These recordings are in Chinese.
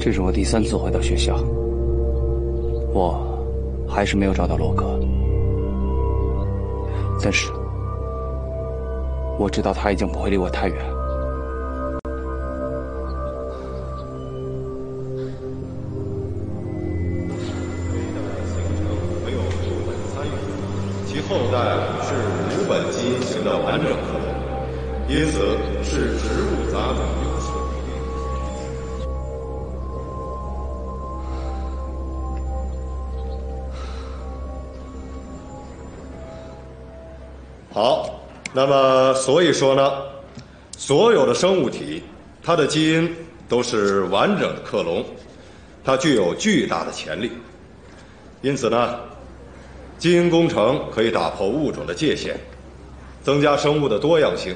这是我第三次回到学校，我还是没有找到洛克，但是我知道他已经不会离我太远。没有书本参与，其后代是无本基因型的完整克隆，因此是植物杂种那么所以说呢，所有的生物体，它的基因都是完整的克隆，它具有巨大的潜力。因此呢，基因工程可以打破物种的界限，增加生物的多样性。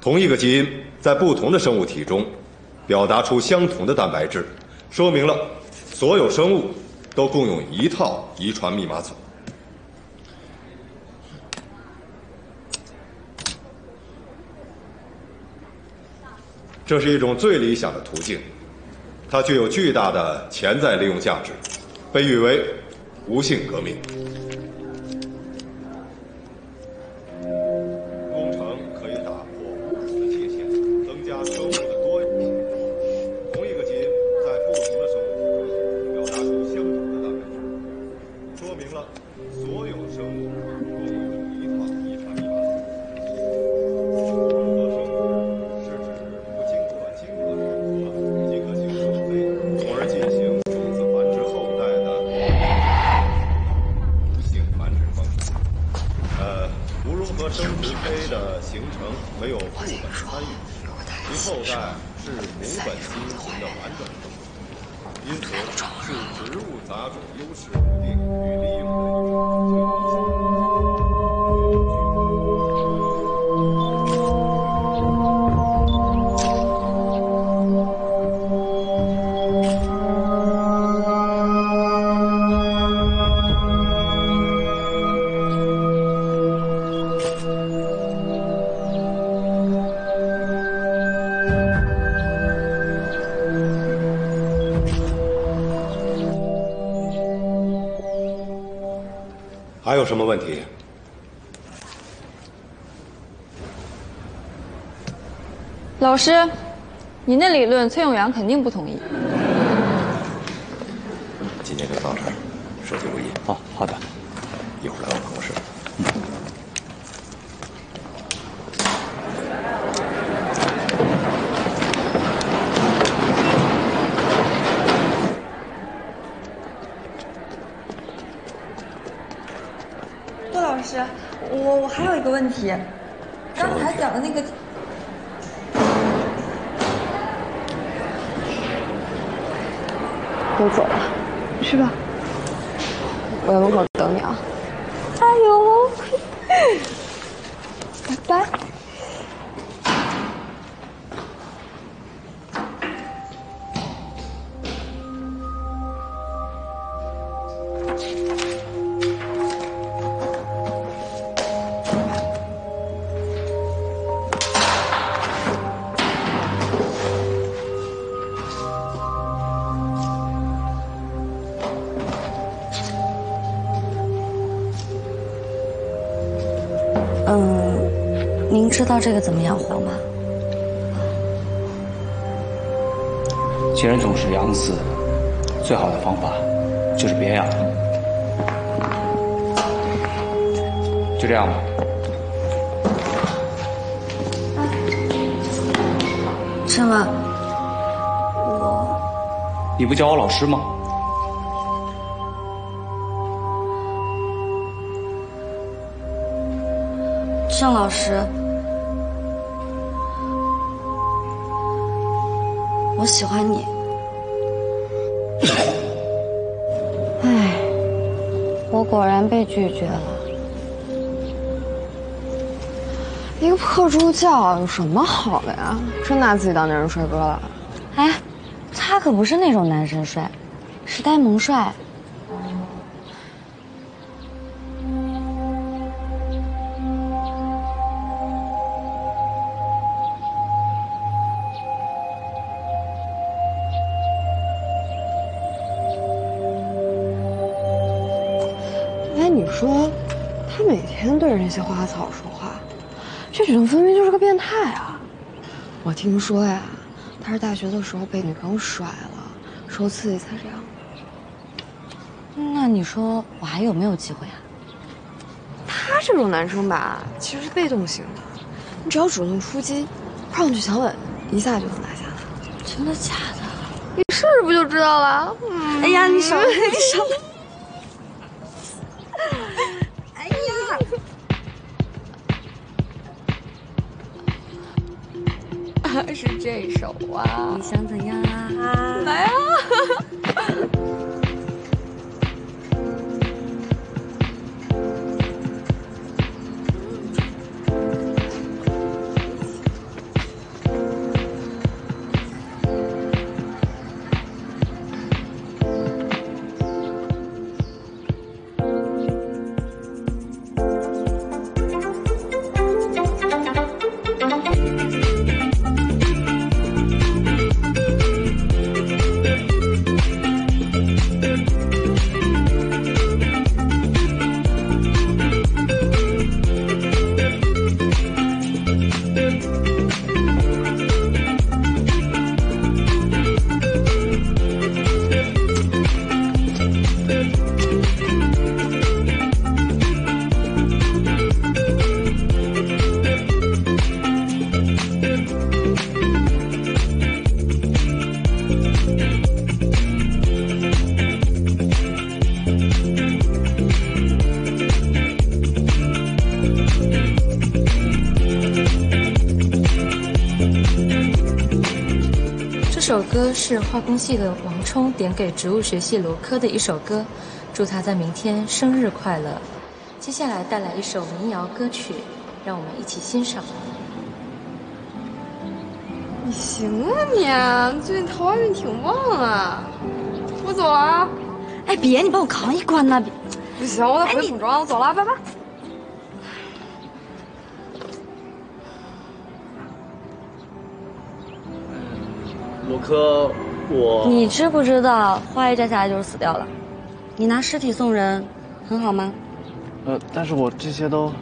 同一个基因在不同的生物体中，表达出相同的蛋白质，说明了所有生物都共用一套遗传密码组。这是一种最理想的途径，它具有巨大的潜在利用价值，被誉为“无性革命”。老师，你那理论崔永元肯定不同意。今天就到这儿，手机录音。哦，好的。一会儿来我办公室。杜老师，我我还有一个问题，刚才讲的那个，都走道这个怎么养活吗？既然总是养死，最好的方法就是别养了。就这样吧。陈文，我，你不叫我老师吗？郑老师，我喜欢你。唉，我果然被拒绝了。一个破助教有什么好的呀？真拿自己当男人帅哥了？哎，他可不是那种男神帅，是呆萌帅。些花草说话，这女生分明就是个变态啊！我听说呀，他是大学的时候被女朋友甩了，受刺激才这样。那你说我还有没有机会啊？他这种男生吧，其实是被动型的，你只要主动出击，上去强吻，一下就能拿下他。真的假的？你试试不就知道了？嗯、哎呀，你少，你少。是这首啊！你想怎样啊？来啊！是化工系的王冲点给植物学系罗科的一首歌，祝他在明天生日快乐。接下来带来一首民谣歌曲，让我们一起欣赏。你行啊你，最近桃花运挺旺啊！我走了啊。哎，别，你帮我扛一关呐！不行，我得回补妆，我走了，拜拜。科，我你知不知道花一摘下来就是死掉了？你拿尸体送人，很好吗？呃，但是我这些都，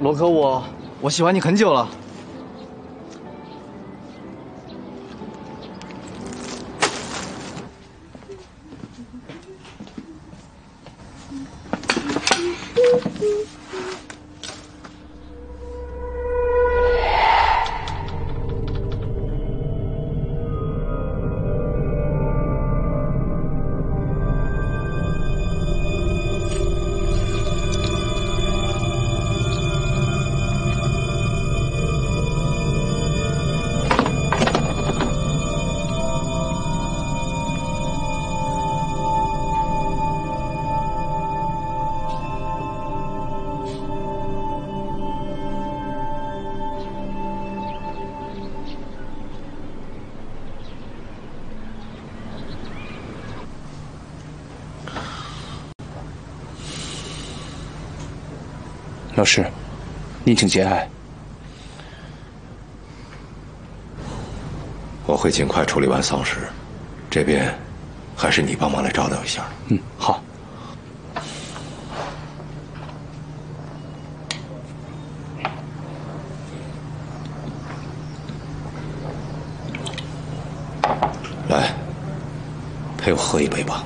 罗科，我我喜欢你很久了。老师，您请节哀。我会尽快处理完丧事，这边还是你帮忙来照料一下。嗯，好。来，陪我喝一杯吧。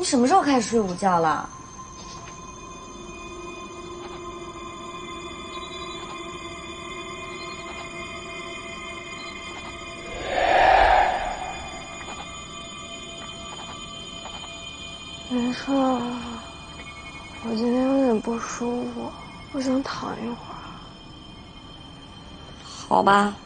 你什么时候开始睡午觉了？没事，我今天有点不舒服，我想躺一会儿。好吧。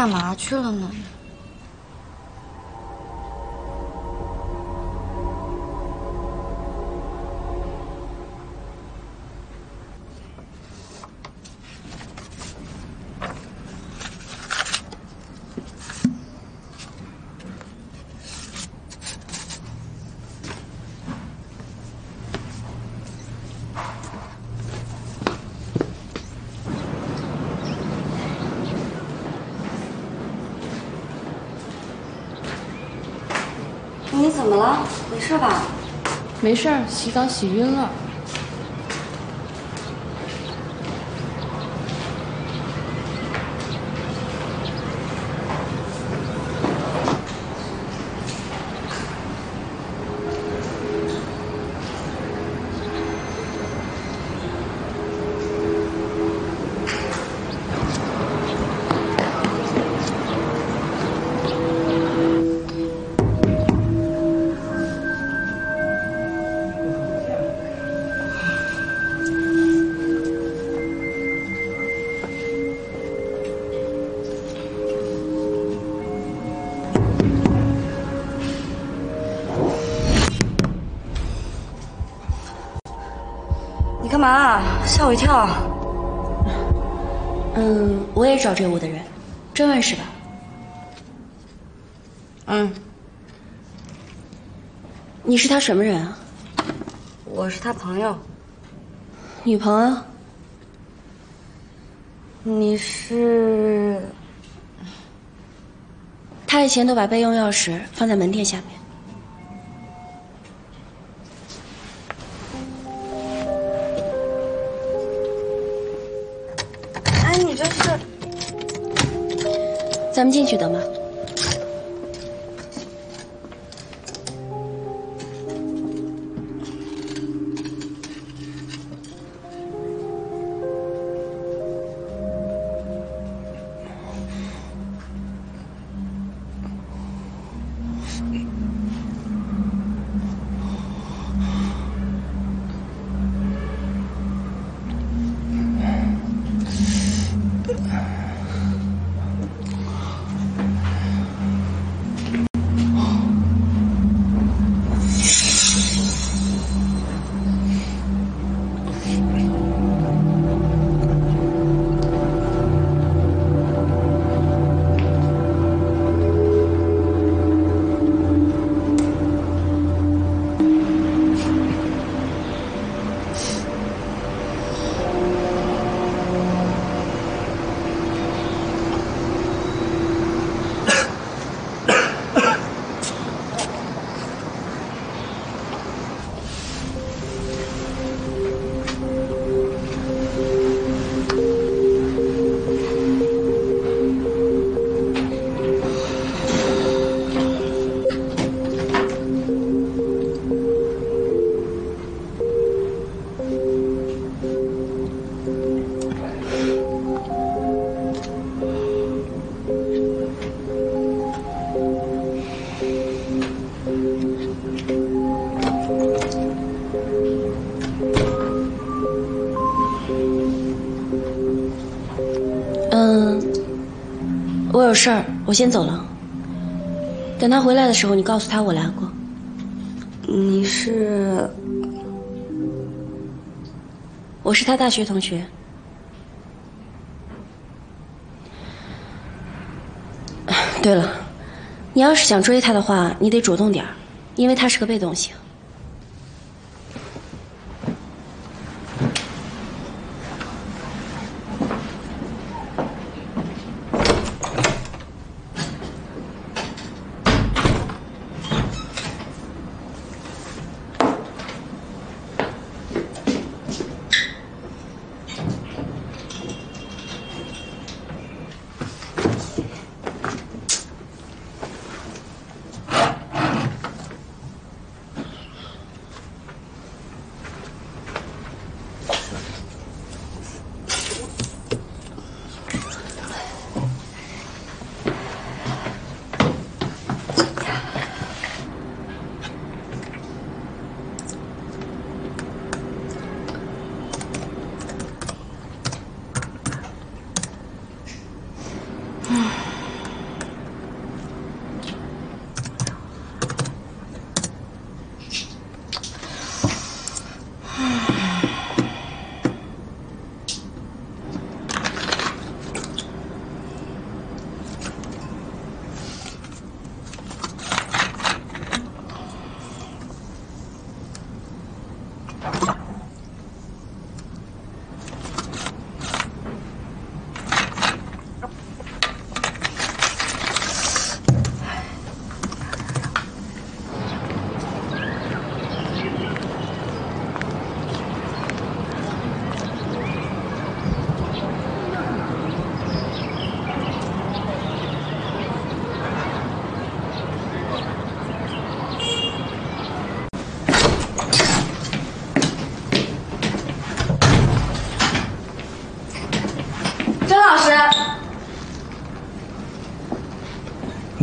干嘛去了呢？事吧？没事儿，洗澡洗晕了。吓我一跳！嗯，我也找这屋的人，真问是吧？嗯，你是他什么人啊？我是他朋友。女朋友？你是？他以前都把备用钥匙放在门店下面。咱们进去等吧。事儿，我先走了。等他回来的时候，你告诉他我来过。你是？我是他大学同学。对了，你要是想追他的话，你得主动点儿，因为他是个被动型。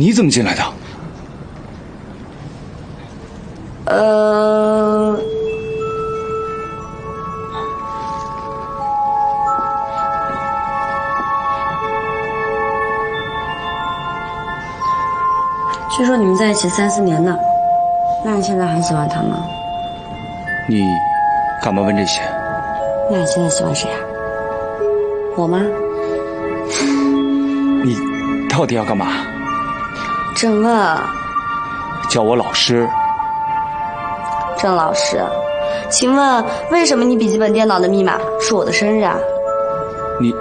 你怎么进来的？呃，据说你们在一起三四年了，那你现在还喜欢他吗？你干嘛问这些？那你现在喜欢谁啊？我吗？你到底要干嘛？郑问，叫我老师。郑老师，请问为什么你笔记本电脑的密码是我的生日啊？你，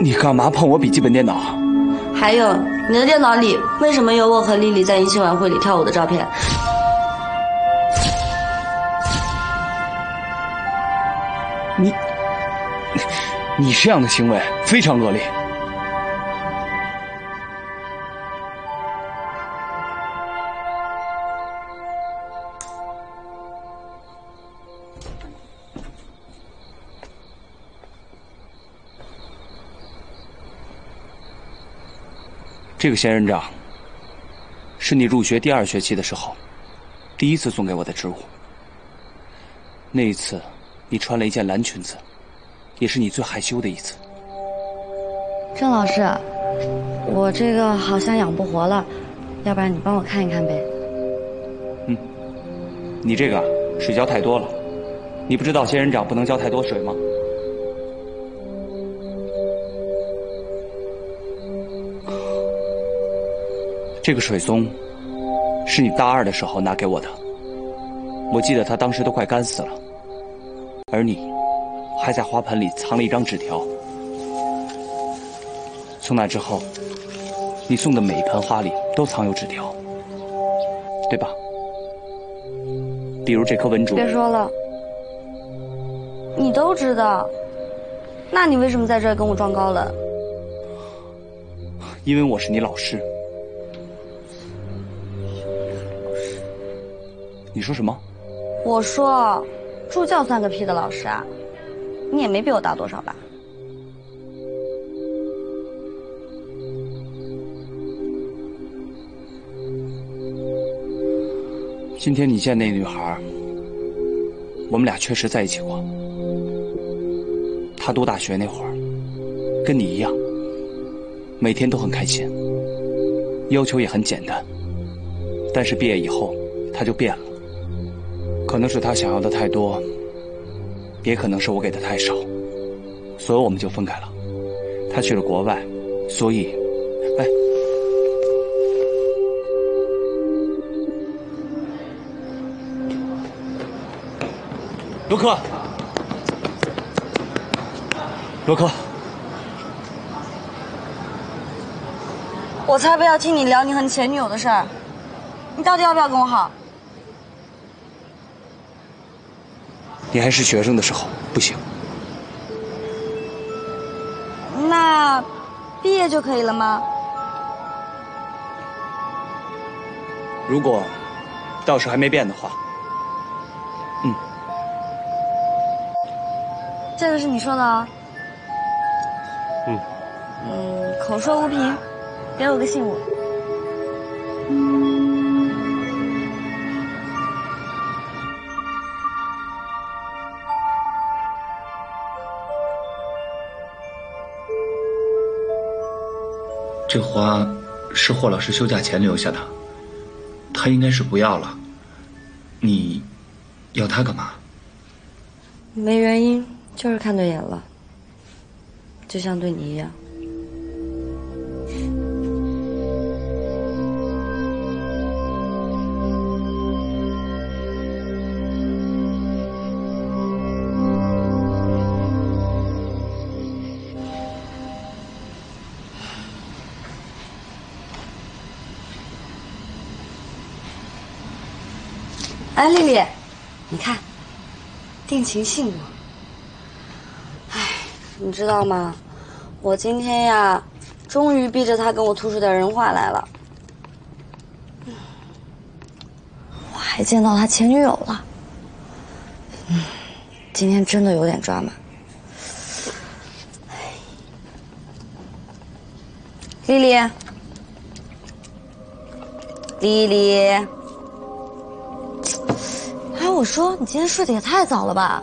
你干嘛碰我笔记本电脑？还有，你的电脑里为什么有我和丽丽在迎新晚会里跳舞的照片？你，你这样的行为非常恶劣。这个仙人掌是你入学第二学期的时候第一次送给我的植物。那一次，你穿了一件蓝裙子，也是你最害羞的一次。郑老师，我这个好像养不活了，要不然你帮我看一看呗。嗯，你这个水浇太多了，你不知道仙人掌不能浇太多水吗？这个水松是你大二的时候拿给我的，我记得它当时都快干死了，而你还在花盆里藏了一张纸条。从那之后，你送的每一盆花里都藏有纸条，对吧？比如这颗文竹。别说了，你都知道，那你为什么在这儿跟我装高冷？因为我是你老师。你说什么？我说，助教算个屁的老师啊！你也没比我大多少吧？今天你见那女孩，我们俩确实在一起过。她读大学那会儿，跟你一样，每天都很开心，要求也很简单。但是毕业以后，她就变了。可能是他想要的太多，也可能是我给的太少，所以我们就分开了。他去了国外，所以，哎，罗克，罗克，我才不要听你聊你和你前女友的事儿，你到底要不要跟我好？你还是学生的时候不行，那毕业就可以了吗？如果到时还没变的话，嗯，这个是你说的啊？嗯，嗯，口说无凭，给我个信物。这花是霍老师休假前留下的，他应该是不要了。你要它干嘛？没原因，就是看对眼了，就像对你一样。定情信物。哎，你知道吗？我今天呀，终于逼着他跟我吐出点人话来了。我还见到他前女友了。嗯，今天真的有点抓马。丽丽，丽丽。我说你今天睡得也太早了吧。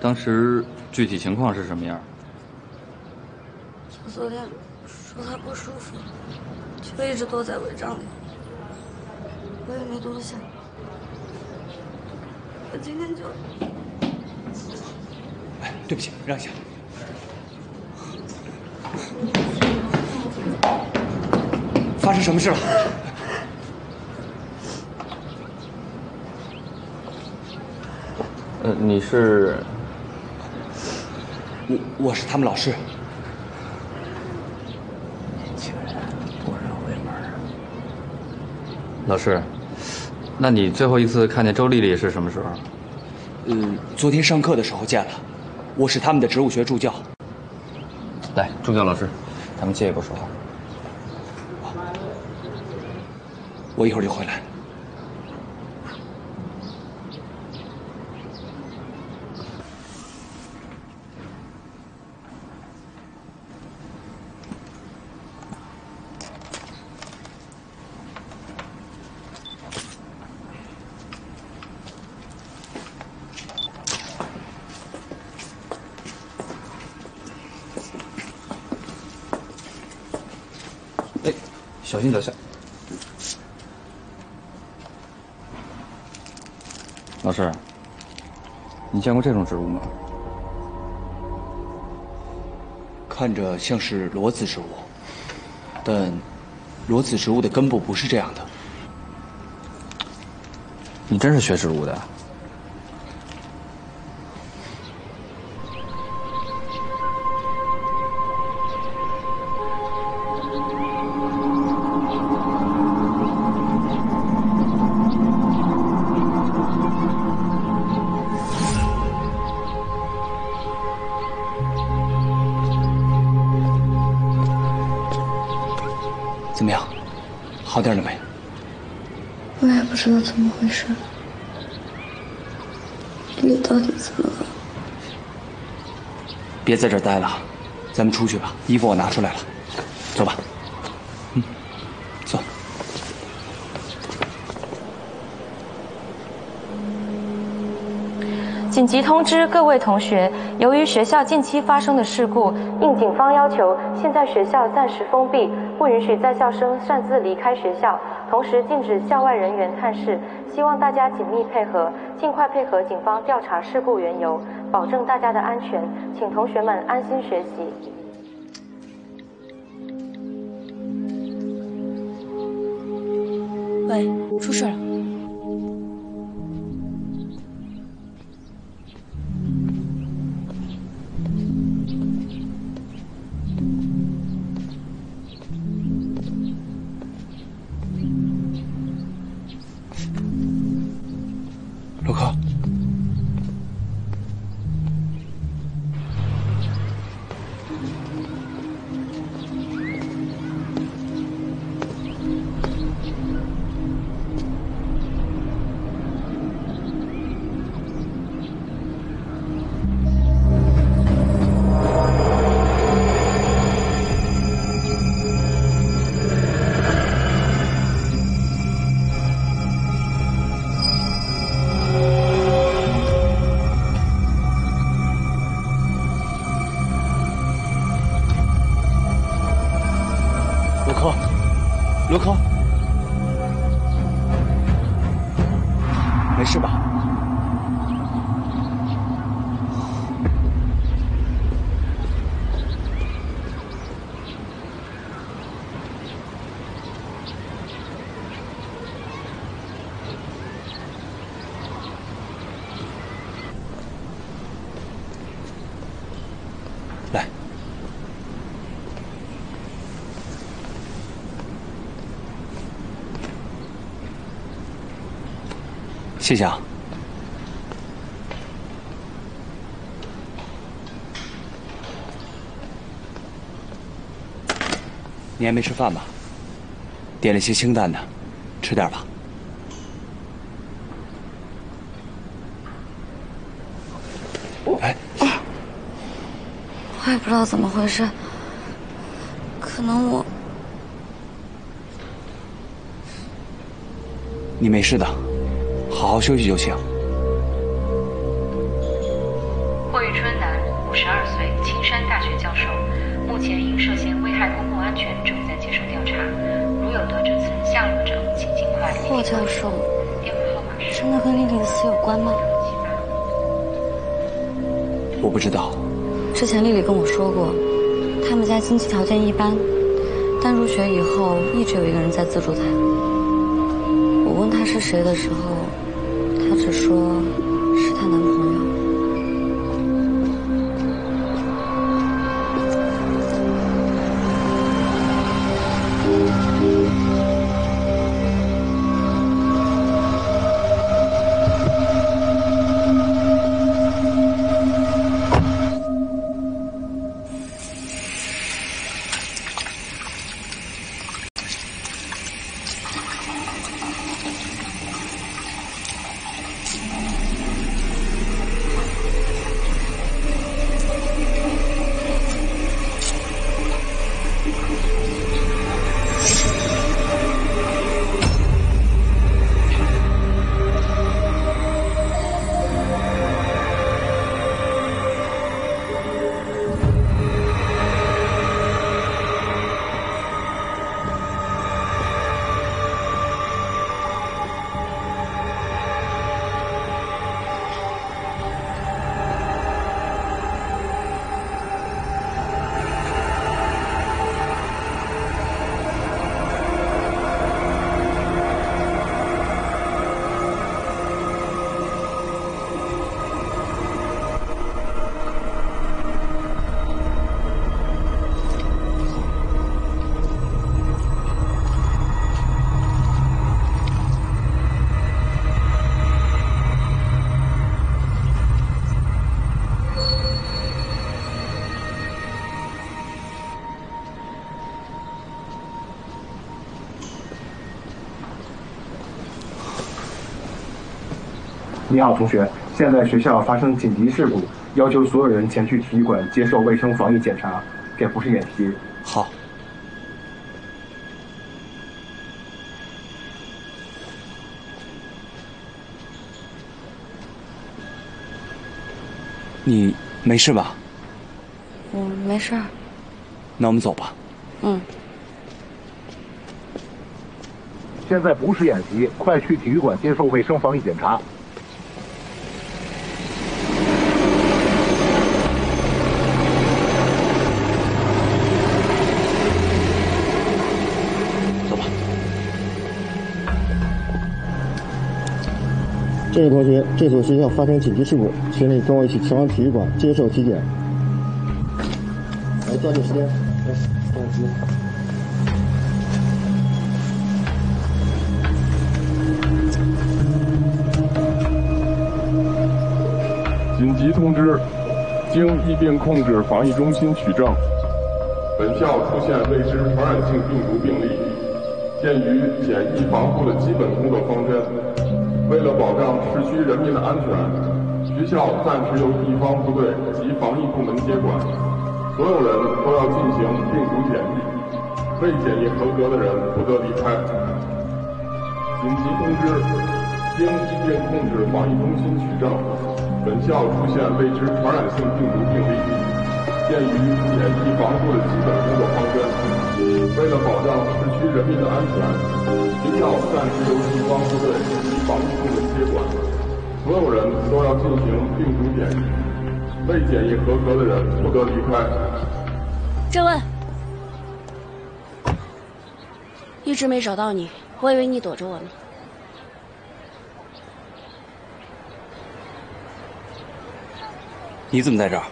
当时具体情况是什么样？他昨天说他不舒服，就一直躲在违章里，我也没多想。我今天就……哎，对不起，让一下。发生什么事了？呃，你是？我我是他们老师。年轻人不认回门。老师，那你最后一次看见周丽丽是什么时候？嗯，昨天上课的时候见了。我是他们的植物学助教。来，助教老师，咱们借一步说话。我一会儿就回来。哎，小心脚下。老师，你见过这种植物吗？看着像是裸子植物，但裸子植物的根部不是这样的。你真是学植物的？怎别在这儿待了，咱们出去吧。衣服我拿出来了，走吧。嗯，走。紧急通知各位同学，由于学校近期发生的事故，应警方要求，现在学校暂时封闭，不允许在校生擅自离开学校，同时禁止校外人员探视。希望大家紧密配合，尽快配合警方调查事故缘由，保证大家的安全。请同学们安心学习。喂，出事了。谢谢啊。你还没吃饭吧？点了些清淡的，吃点吧。哎，我也不知道怎么回事，可能我你没事的，好好休息就行。霍玉春男，五十二岁，青山大学教授，目前因涉嫌危害公共安全正在接受调查。如有得知此下落者，请尽快。霍教授，真的跟丽丽的死有关吗？我不知道。之前丽丽跟我说过，他们家经济条件一般，但入学以后一直有一个人在资助她。我问她是谁的时候，他只说你好，同学。现在学校发生紧急事故，要求所有人前去体育馆接受卫生防疫检查，这不是演习。好。你没事吧？我没事。那我们走吧。嗯。现在不是演习，快去体育馆接受卫生防疫检查。这位同学，这所学校发生紧急事故，请你跟我一起前往体育馆接受体检。来，抓紧时间，来，抓紧时间。紧急通知：经疫病控制防疫中心取证，本校出现未知传染性病毒病例。鉴于检疫防护的基本工作方针，为了保障市区人民的安全，学校暂时由地方部队及防疫部门接管，所有人都要进行病毒检疫，未检疫合格的人不得离开。紧急通知：经疫病控制防疫中心取证。本校出现未知传染性病毒病例，鉴于检疫防护的基本工作方针，为了保障市区人民的安全，学校暂时由地方部队及防疫部门接管，所有人都要进行病毒检疫，未检疫合格的人不得离开。郑问，一直没找到你，我以为你躲着我呢。你怎么在这儿？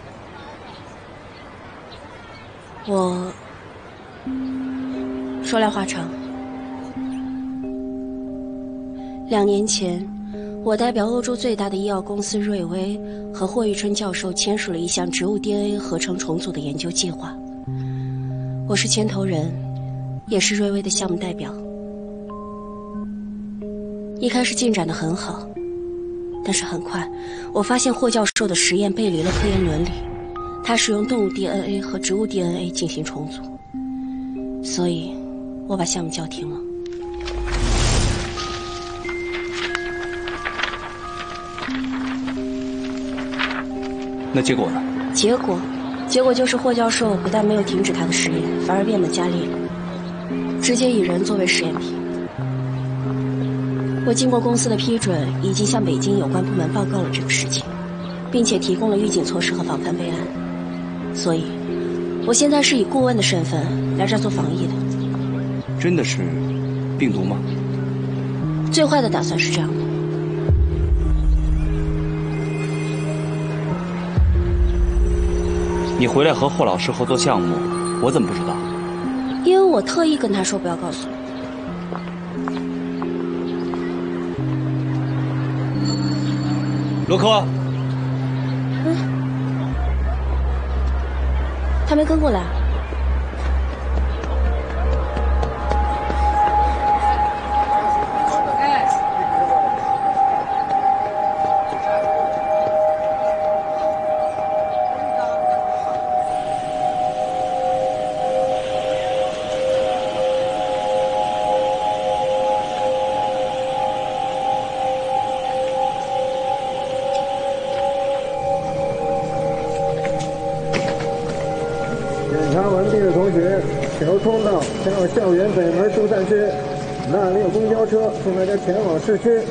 我说来话长。两年前，我代表欧洲最大的医药公司瑞威和霍玉春教授签署了一项植物 DNA 合成重组的研究计划。我是牵头人，也是瑞威的项目代表。一开始进展的很好。但是很快，我发现霍教授的实验背离了科研伦理，他使用动物 DNA 和植物 DNA 进行重组，所以，我把项目叫停了。那结果呢？结果，结果就是霍教授不但没有停止他的实验，反而变本加厉了，直接以人作为实验品。我经过公司的批准，已经向北京有关部门报告了这个事情，并且提供了预警措施和防范备案。所以，我现在是以顾问的身份来这儿做防疫的。真的是病毒吗？最坏的打算是这样的。你回来和霍老师合作项目，我怎么不知道？因为我特意跟他说不要告诉你。罗科，嗯，他没跟过来。检公交车送大家前往市区。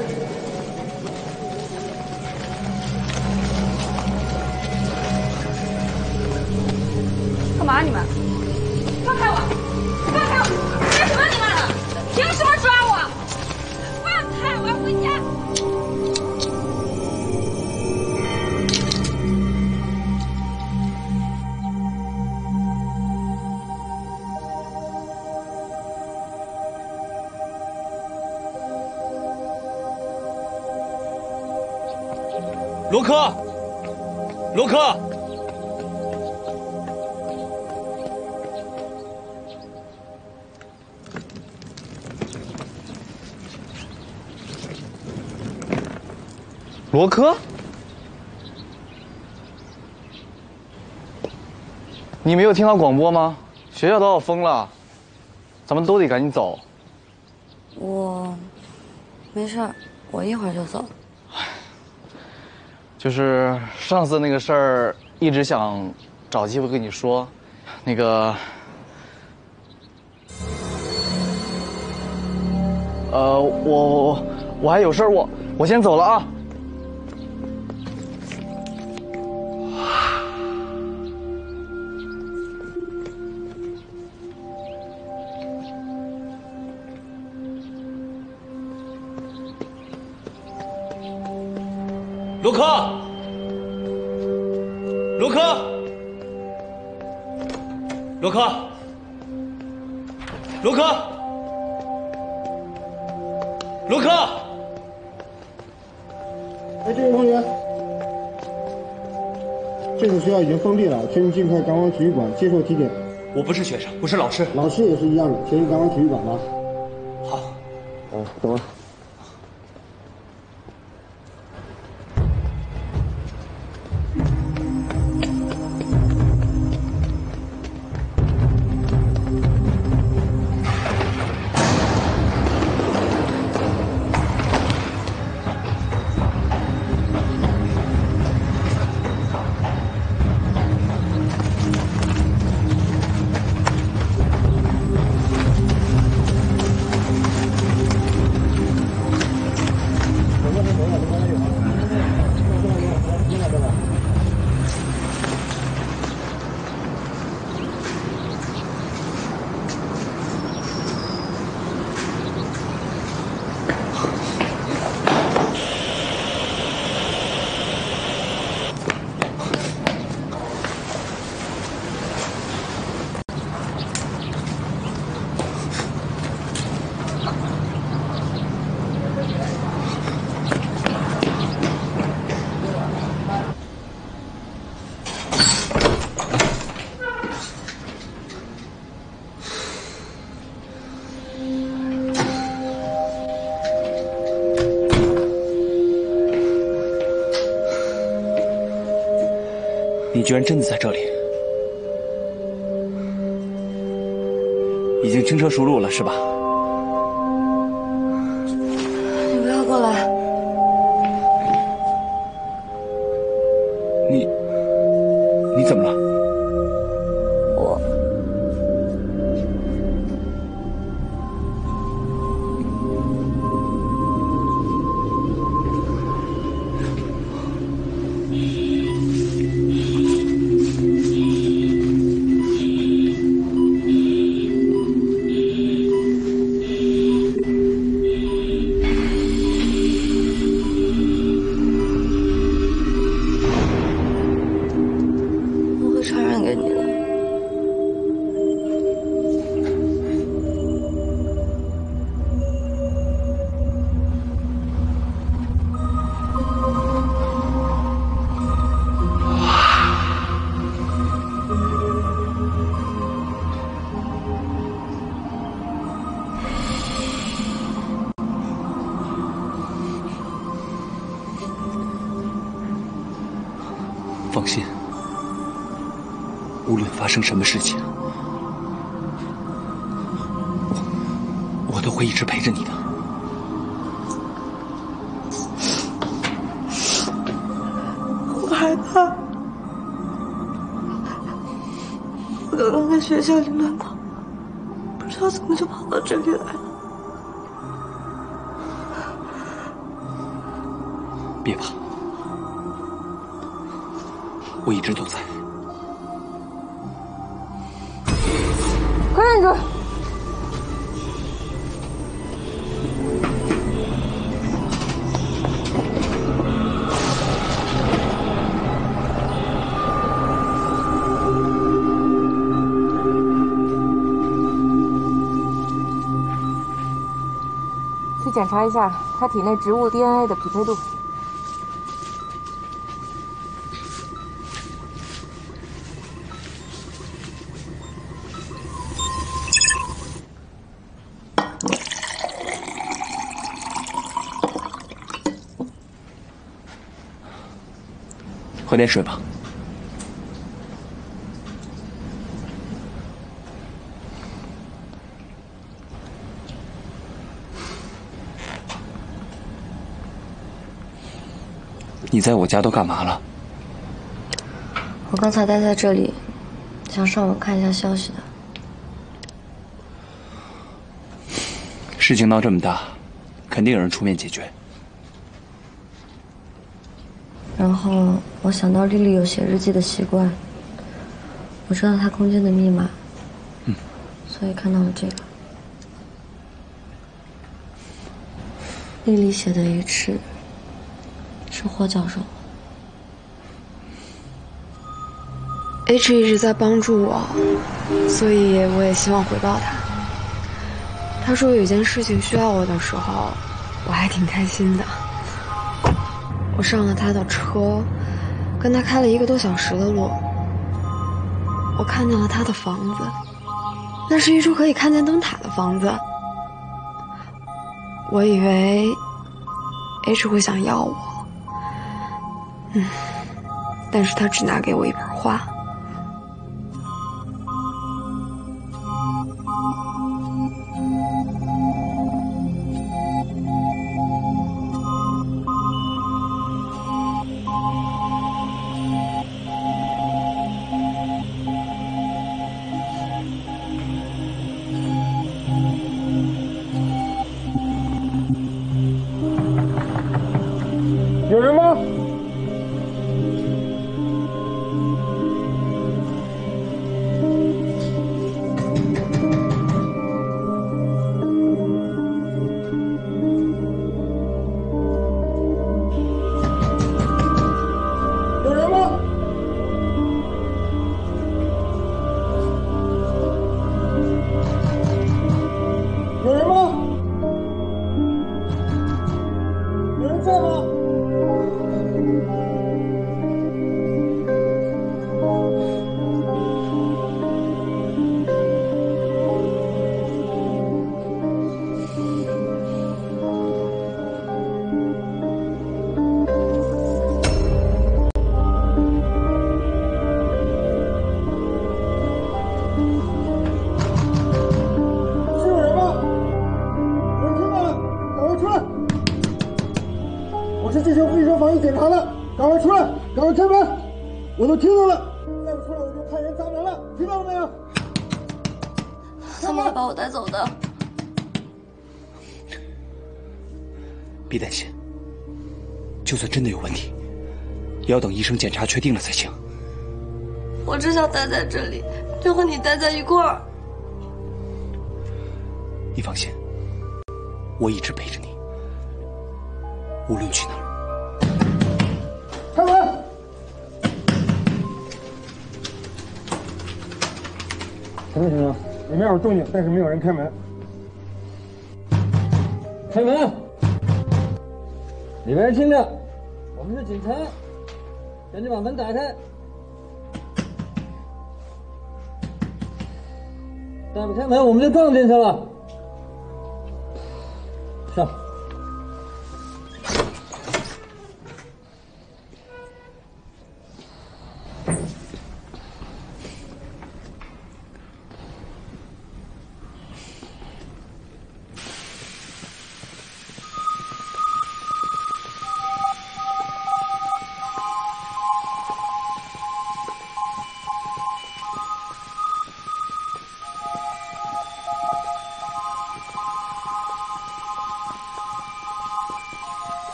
罗科，你没有听到广播吗？学校都要封了，咱们都得赶紧走。我没事儿，我一会儿就走。就是上次那个事儿，一直想找机会跟你说，那个，呃，我我我还有事儿，我我先走了啊。这位同学，这所学校已经封闭了，请你尽快赶往体育馆接受体检。我不是学生，我是老师。老师也是一样的，请你赶往体育馆吧。好。嗯，走了。居然真的在这里，已经轻车熟路了是吧？放心，无论发生什么事情，我我都会一直陪着你的。我害怕，我刚刚在学校里乱跑，不知道怎么就跑到这里来了。别怕，我一直都在。快站住！去检查一下他体内植物 DNA 的匹配度。点水吧。你在我家都干嘛了？我刚才待在这里，想上网看一下消息的。事情闹这么大，肯定有人出面解决。然后我想到丽丽有写日记的习惯，我知道她空间的密码，嗯，所以看到了这个。丽丽写的 H 是霍教授。H 一直在帮助我，所以我也希望回报他。他说有件事情需要我的时候，我还挺开心的。我上了他的车，跟他开了一个多小时的路。我看见了他的房子，那是一处可以看见灯塔的房子。我以为 H 会想要我，嗯，但是他只拿给我一盆花。生检查确定了才行。我只想待在这里，就和你待在一块儿。你放心，我一直陪着你，无论去哪儿。开门！行了行了，里面有动静，但是没有人开门。开门！里面人听着，我们是警察，赶紧把门打开。打不开门，我们就撞进去了。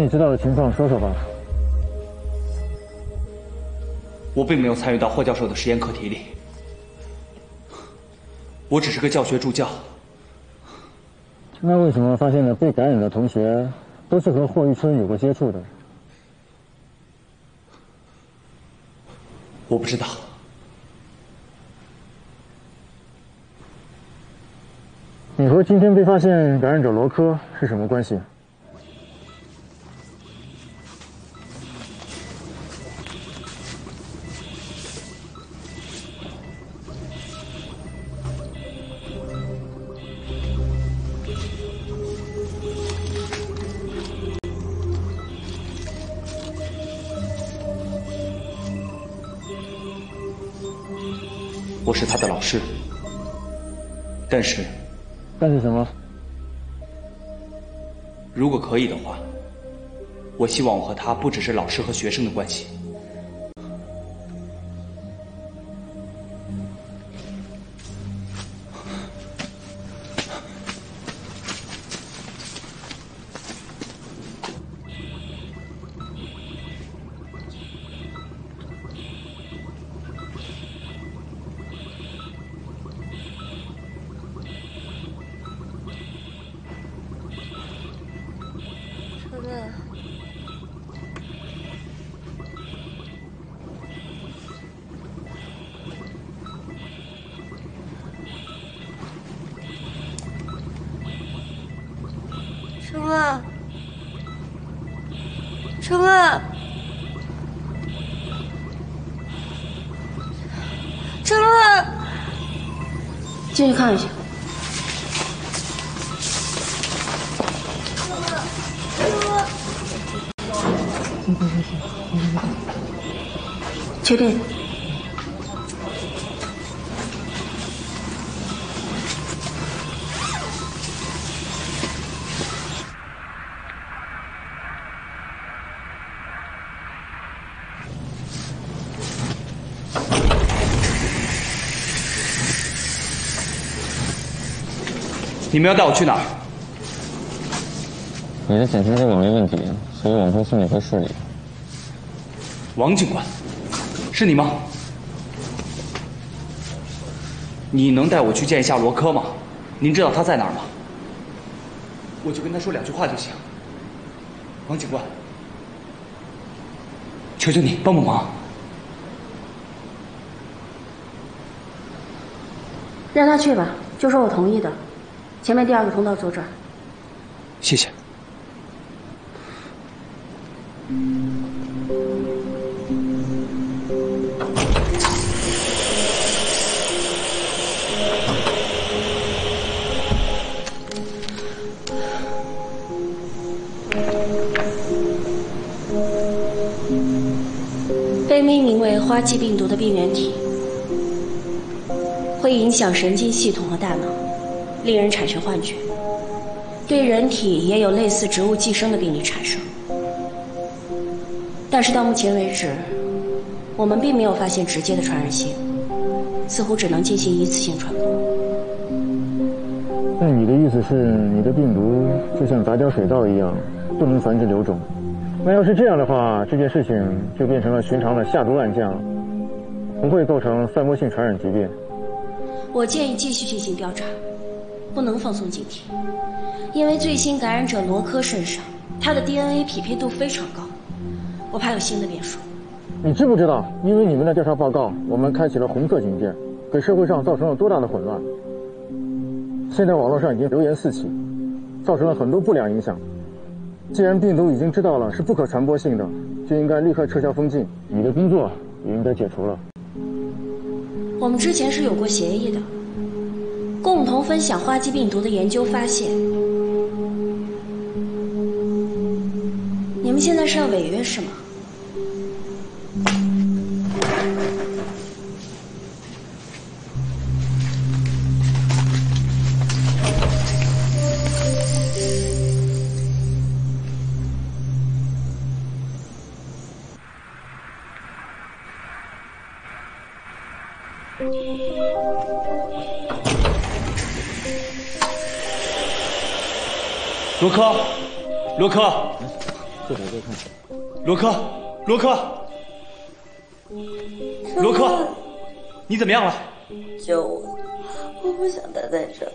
你知道的情况说说吧。我并没有参与到霍教授的实验课题里，我只是个教学助教。那为什么发现的被感染的同学都是和霍玉春有过接触的？我不知道。你和今天被发现感染者罗科是什么关系？他的老师，但是，但是什么？如果可以的话，我希望我和他不只是老师和学生的关系。进去看一下。确定。你们要带我去哪儿？你的检测结果没问题，所以我们会送你回市里。王警官，是你吗？你能带我去见一下罗科吗？您知道他在哪儿吗？我就跟他说两句话就行。王警官，求求你帮帮忙。让他去吧，就说我同意的。前面第二个通道左转。谢谢。被命名为花季病毒的病原体，会影响神经系统和大脑，令人产生幻觉。对人体也有类似植物寄生的病理产生，但是到目前为止，我们并没有发现直接的传染性，似乎只能进行一次性传播。那你的意思是，你的病毒就像杂交水稻一样，不能繁殖留种？那要是这样的话，这件事情就变成了寻常的下毒案件了，不会构成散播性传染疾病。我建议继续进行调查，不能放松警惕，因为最新感染者罗科身上，他的 DNA 匹配度非常高，我怕有新的变数。你知不知道，因为你们的调查报告，我们开启了红色警戒，给社会上造成了多大的混乱？现在网络上已经流言四起，造成了很多不良影响。既然病毒已经知道了是不可传播性的，就应该立刻撤销封禁，你的工作也应该解除了。我们之前是有过协议的，共同分享花季病毒的研究发现。你们现在是要违约是吗？罗科，罗科，这首歌看。罗科，罗科，罗科，你怎么样了？救我！我不想待在这。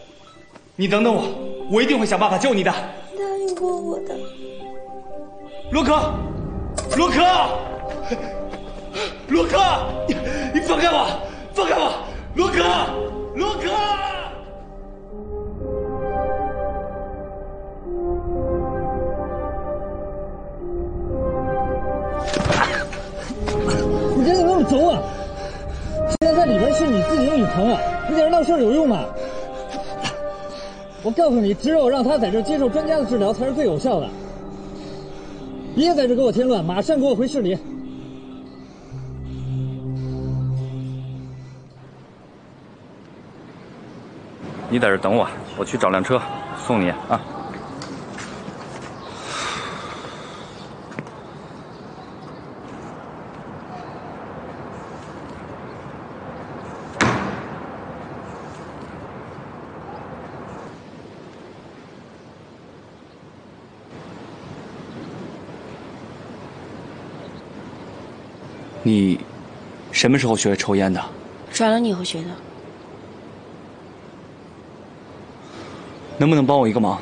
你等等我，我一定会想办法救你的。答应过我的。罗科，罗科，罗科，你你放开我，放开我，罗科，罗科。走啊？现在在里边是你自己的女朋友，你在这闹事有用吗？我告诉你，只有让她在这接受专家的治疗才是最有效的。别在这给我添乱，马上给我回市里。你在这等我，我去找辆车送你啊。你什么时候学会抽烟的？转了你以后学的。能不能帮我一个忙？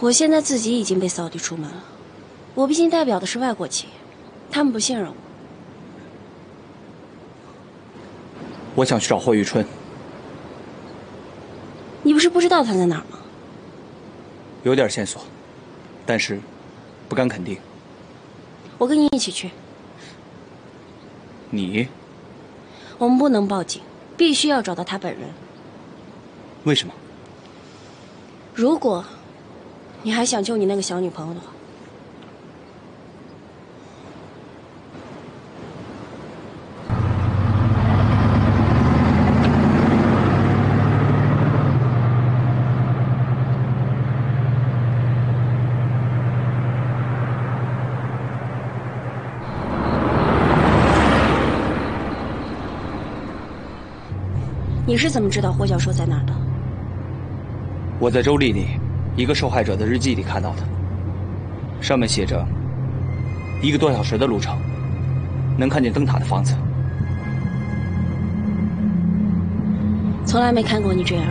我现在自己已经被扫地出门了，我毕竟代表的是外国企业，他们不信任我。我想去找霍玉春。你不是不知道他在哪儿吗？有点线索，但是不敢肯定。我跟你一起去。你？我们不能报警，必须要找到他本人。为什么？如果你还想救你那个小女朋友的话，你是怎么知道霍教授在哪儿的？我在周丽丽一个受害者的日记里看到的，上面写着一个多小时的路程，能看见灯塔的房子。从来没看过你这样。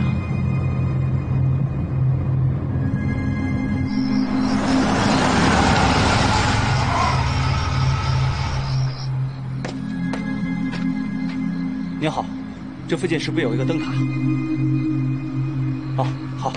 您好，这附近是不是有一个灯塔？哦，好。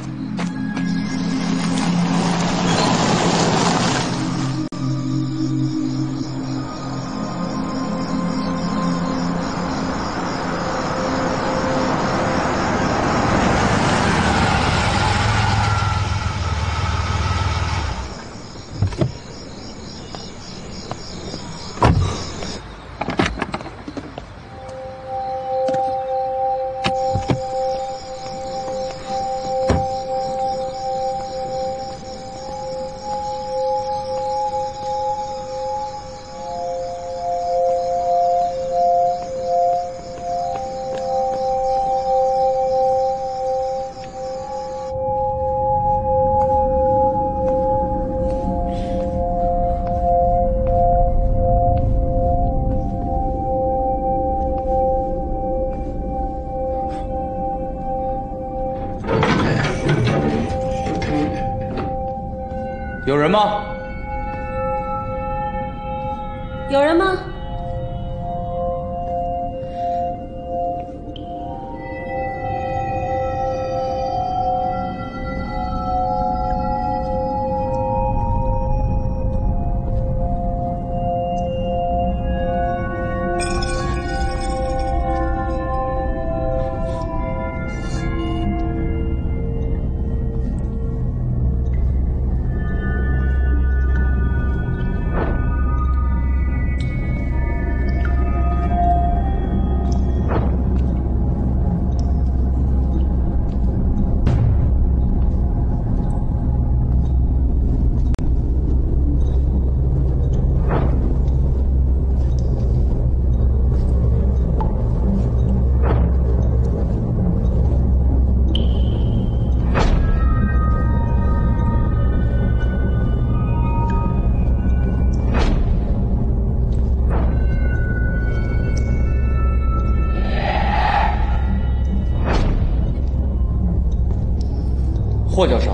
霍教授。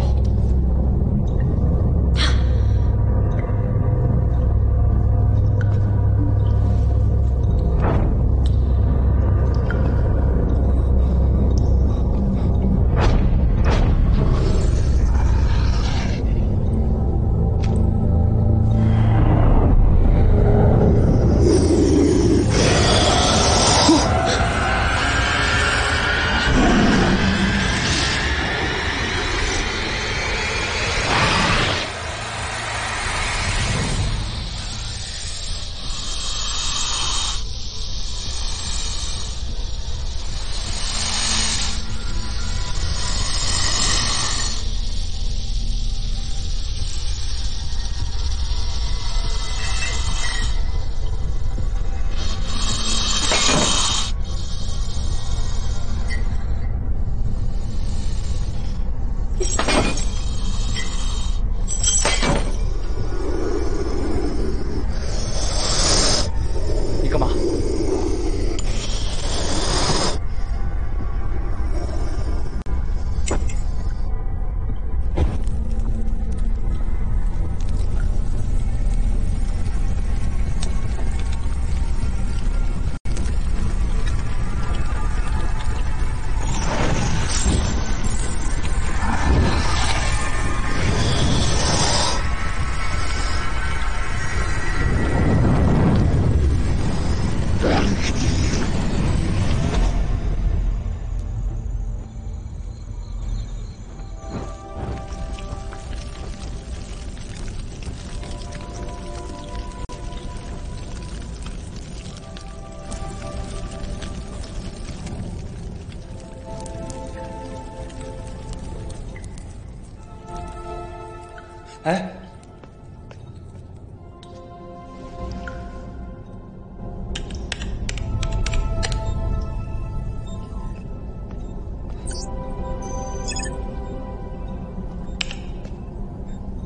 哎，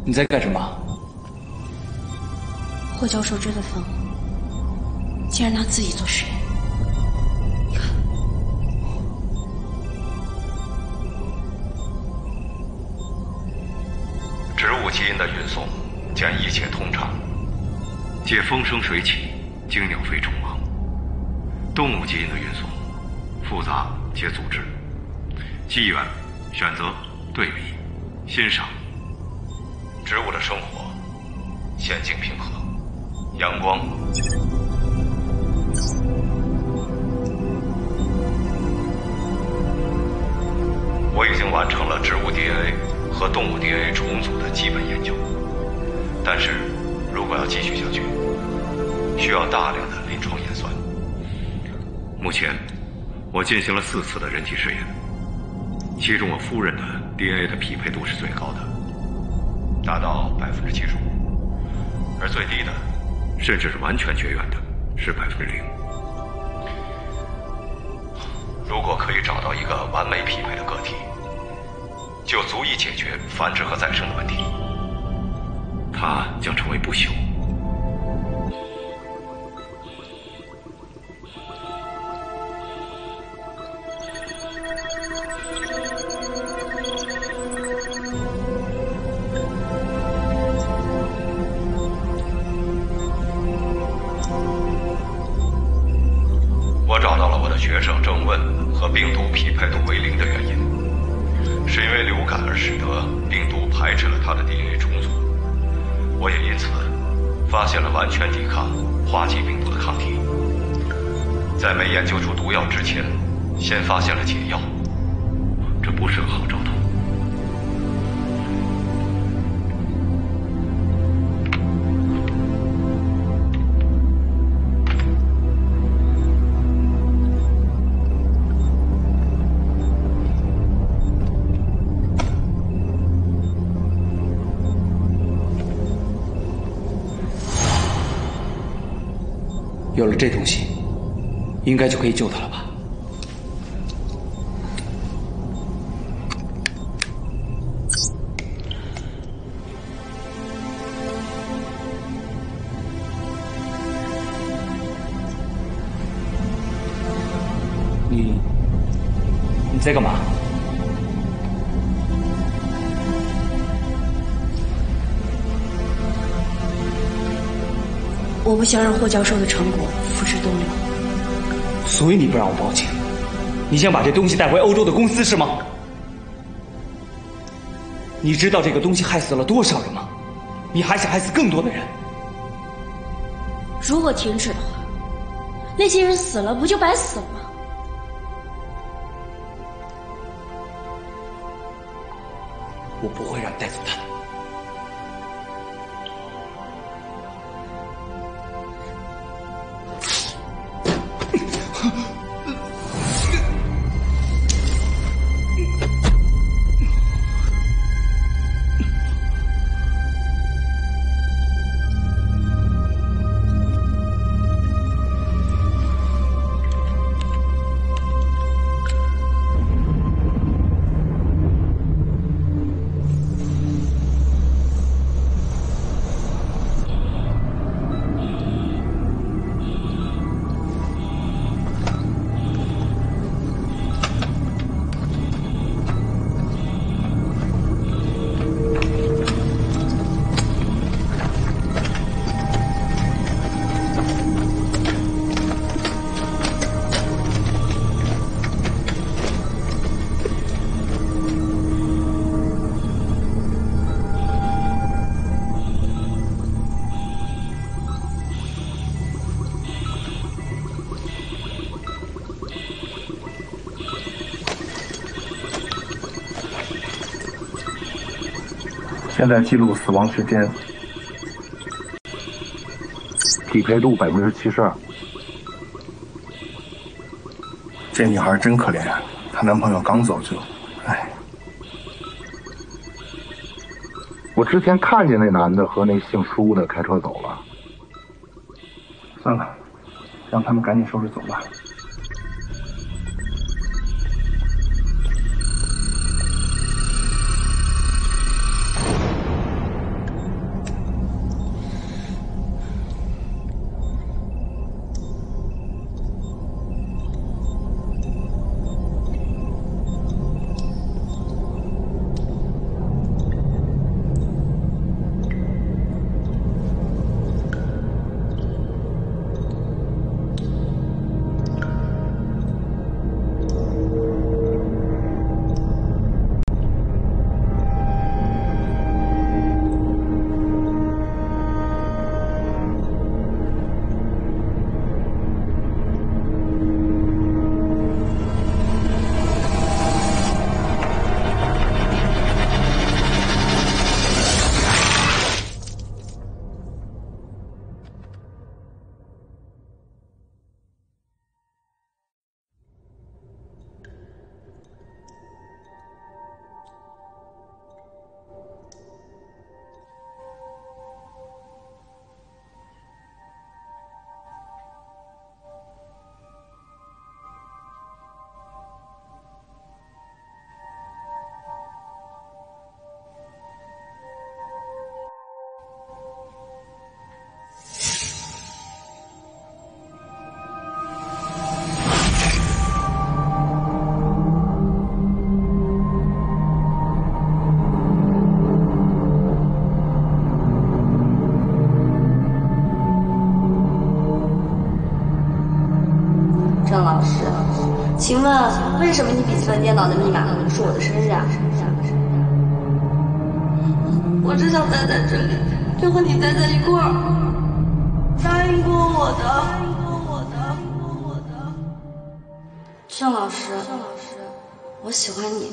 你在干什么？霍教授这个疯，竟然拿自己做实验。借风生水起，惊鸟飞虫忙；动物基因的运送复杂且组织，机缘、选择、对比、欣赏。进行了四次的人体试验，其中我夫人的 DNA 的匹配度是最高的，达到百分之七十五，而最低的，甚至是完全绝缘的，是百分之零。如果可以找到一个完美匹配的个体，就足以解决繁殖和再生的问题。它将成为不朽。了这东西，应该就可以救他了吧？你你在干嘛？我不想让霍教授的成果付之东流。所以你不让我报警，你想把这东西带回欧洲的公司是吗？你知道这个东西害死了多少人吗？你还想害死更多的人？如果停止的话，那些人死了不就白死了吗？现在记录死亡时间，匹配度百分之七十二。这女孩真可怜，她男朋友刚走就，唉。我之前看见那男的和那姓舒的开车走了。算了，让他们赶紧收拾走吧。什么你笔记本电脑的密码是我的生日啊？我只想待在这里，就和你待在一块儿。答应过我的，答应过我的，答应过我的。郑老师，郑老师，我喜欢你，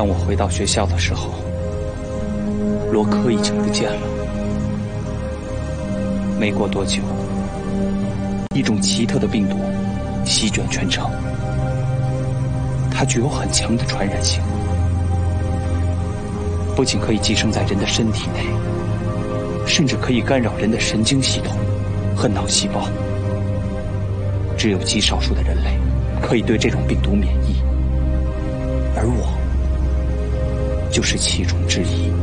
当我回到学校的时候，罗科已经不见了。没过多久，一种奇特的病毒席卷全城，它具有很强的传染性，不仅可以寄生在人的身体内，甚至可以干扰人的神经系统和脑细胞。只有极少数的人类可以对这种病毒免疫，就是其中之一。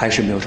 还是没有